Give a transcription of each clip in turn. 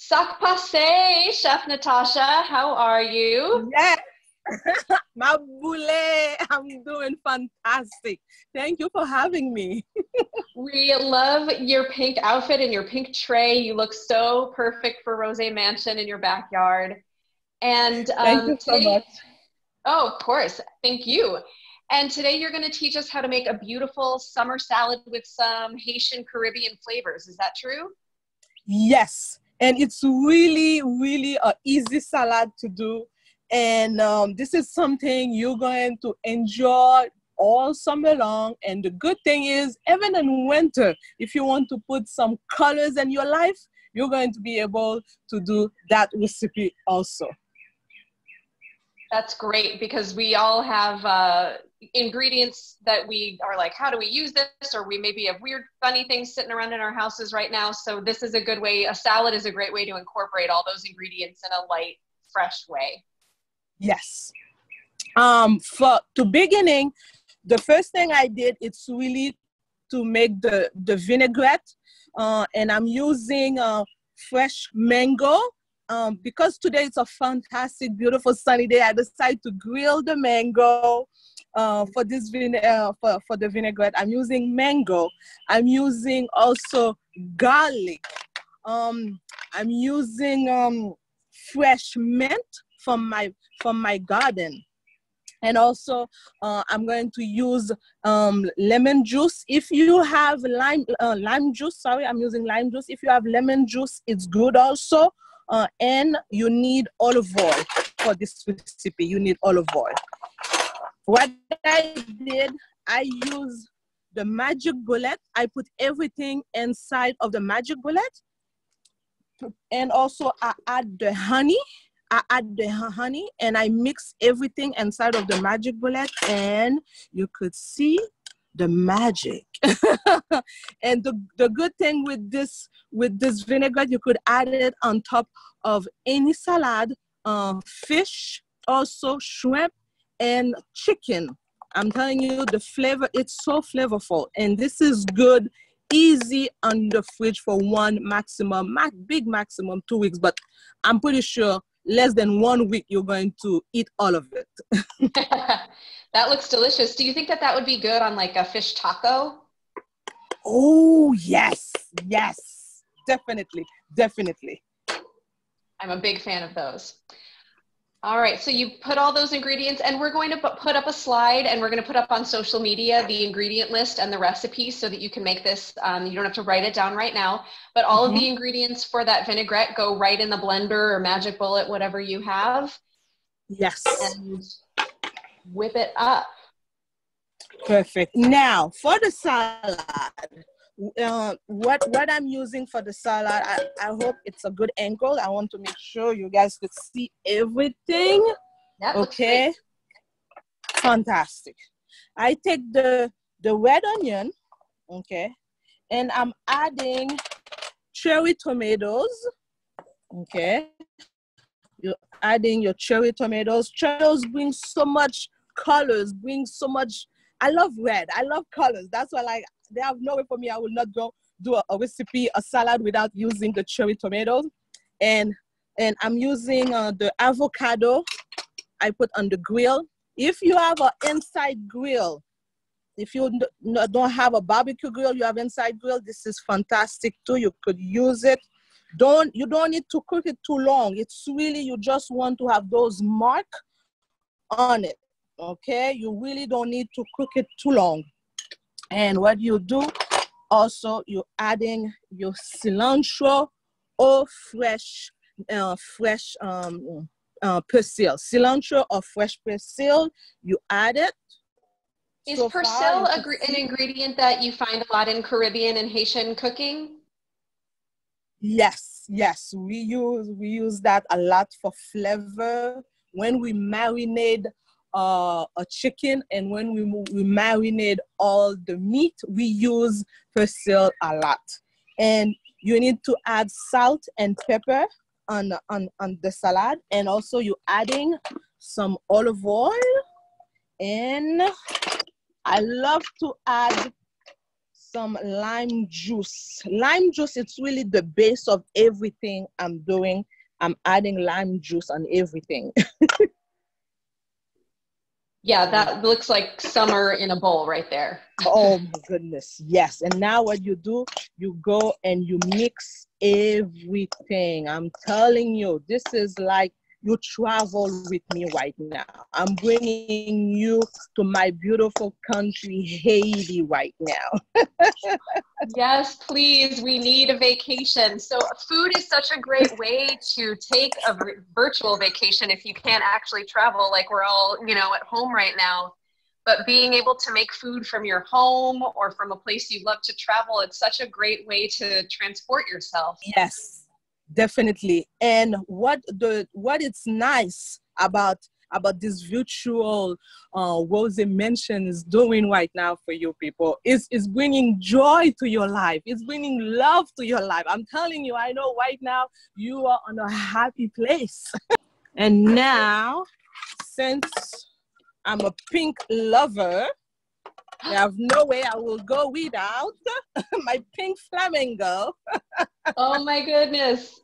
Sac passe, Chef Natacha. How are you? Yes. Ma boule, I'm doing fantastic. Thank you for having me. we love your pink outfit and your pink tray. You look so perfect for Rosé Mansion in your backyard. And um, thank you so today, much. Oh, of course. Thank you. And today you're going to teach us how to make a beautiful summer salad with some Haitian Caribbean flavors. Is that true? Yes. And it's really, really a easy salad to do. And um, this is something you're going to enjoy all summer long. And the good thing is, even in winter, if you want to put some colors in your life, you're going to be able to do that recipe also. That's great because we all have uh, ingredients that we are like, how do we use this? Or we maybe have weird, funny things sitting around in our houses right now. So this is a good way. A salad is a great way to incorporate all those ingredients in a light, fresh way. Yes. Um, for to beginning, the first thing I did it's really to make the the vinaigrette, uh, and I'm using uh, fresh mango um, because today it's a fantastic, beautiful sunny day, I decided to grill the mango uh, for this vine- uh, for, for the vinaigrette. I'm using mango. I'm using also garlic. Um, I'm using um, fresh mint from my from my garden. And also, uh, I'm going to use um, lemon juice. If you have lime, uh, lime juice, sorry, I'm using lime juice. If you have lemon juice, it's good also uh, and you need olive oil for this recipe. You need olive oil. What I did, I used the magic bullet. I put everything inside of the magic bullet. And also I add the honey. I add the honey and I mix everything inside of the magic bullet and you could see the magic. and the, the good thing with this with this vinaigrette, you could add it on top of any salad, uh, fish, also shrimp and chicken. I'm telling you, the flavor, it's so flavorful. And this is good, easy on the fridge for one maximum, max, big maximum two weeks. But I'm pretty sure less than one week, you're going to eat all of it. that looks delicious. Do you think that that would be good on like a fish taco? Oh, yes, yes, definitely, definitely. I'm a big fan of those. All right, so you put all those ingredients, and we're going to put up a slide and we're going to put up on social media the ingredient list and the recipe so that you can make this. Um, you don't have to write it down right now, but all mm-hmm. of the mm-hmm. ingredients for that vinaigrette go right in the blender or magic bullet, whatever you have. Yes. And whip it up. Perfect. Now, for the salad, uh, what what I'm using for the salad, I, I hope it's a good angle. I want to make sure you guys could see everything. That okay. Fantastic. I take the the red onion, okay, and I'm adding cherry tomatoes. Okay. You're adding your cherry tomatoes. Cherries bring so much colors, bring so much. I love red. I love colors. That's why like they have no way for me. I will not go do a, a recipe, a salad without using the cherry tomatoes. And and I'm using uh, the avocado I put on the grill. If you have an inside grill, if you don't have a barbecue grill, you have inside grill, this is fantastic too. You could use it. Don't you don't need to cook it too long. It's really you just want to have those mark on it. Okay, you really don't need to cook it too long. And what you do, also you're adding your cilantro or fresh, uh, fresh um, uh, persil. Cilantro or fresh persil, you add it. Is so persil a, an ingredient that you find a lot in Caribbean and Haitian cooking? Yes, yes, we use we use that a lot for flavor. When we marinate uh, a chicken and when we, we marinate all the meat, we use persil a lot. And you need to add salt and pepper on, on, on the salad. And also you adding some olive oil. And I love to add some lime juice. Lime juice, it's really the base of everything I'm doing. I'm adding lime juice on everything. yeah, that looks like summer in a bowl right there. oh my goodness. Yes. And now what you do, you go and you mix everything. I'm telling you, this is like you travel with me right now. I'm bringing you to my beautiful country, Haiti, right now. yes, please. We need a vacation. So, food is such a great way to take a virtual vacation if you can't actually travel, like we're all, you know, at home right now. But being able to make food from your home or from a place you love to travel, it's such a great way to transport yourself. Yes, definitely and what the what it's nice about about this virtual uh, Rosé Mansion is doing right now for you people is is bringing joy to your life. It's bringing love to your life. I'm telling you, I know right now you are on a happy place. and now, since I'm a pink lover, I have no way I will go without my pink flamingo. oh my goodness.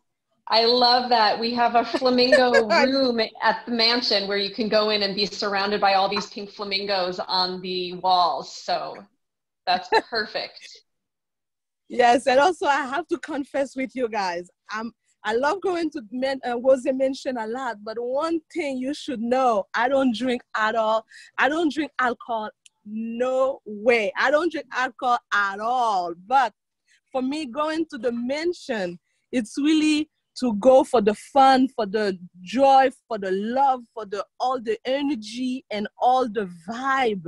I love that. We have a flamingo room at the mansion where you can go in and be surrounded by all these pink flamingos on the walls. So that's perfect. yes, and also I have to confess with you guys, I'm I love going to men uh, was mentioned a lot, but one thing you should know, I don't drink at all. I don't drink alcohol. No way. I don't drink alcohol at all. But for me, going to the mansion, it's really to go for the fun, for the joy, for the love, for the all the energy and all the vibe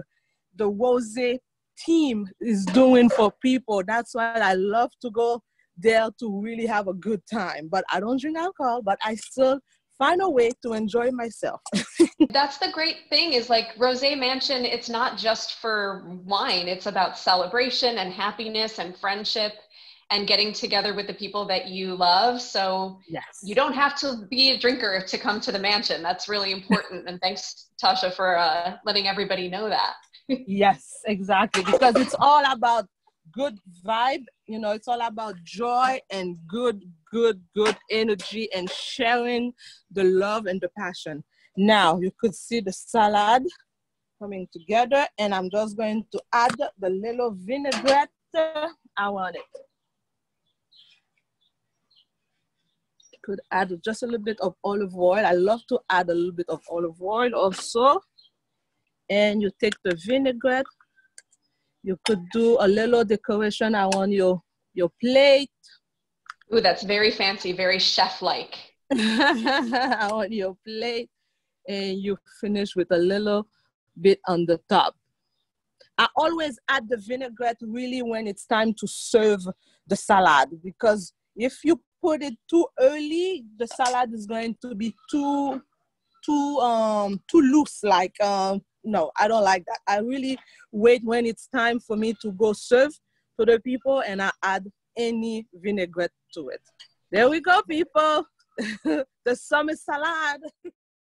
the Rosé team is doing for people. That's why I love to go there to really have a good time. But I don't drink alcohol, but I still find a way to enjoy myself. That's the great thing is like Rosé Mansion, it's not just for wine, it's about celebration and happiness and friendship and getting together with the people that you love. So yes. you don't have to be a drinker to come to the mansion. That's really important. and thanks, Tacha, for uh, letting everybody know that. yes, exactly. Because it's all about good vibe. You know, it's all about joy and good, good, good energy and sharing the love and the passion. Now you could see the salad coming together and I'm just going to add the little vinaigrette I want it. could add just a little bit of olive oil. I love to add a little bit of olive oil also. And you take the vinaigrette. You could do a little decoration on your, your plate. Ooh, that's very fancy, very chef-like. on your plate. And you finish with a little bit on the top. I always add the vinaigrette really when it's time to serve the salad because if you put it too early, the salad is going to be too too um too loose. Like um no, I don't like that. I really wait when it's time for me to go serve to the people, and I add any vinaigrette to it. There we go, people. the summer salad.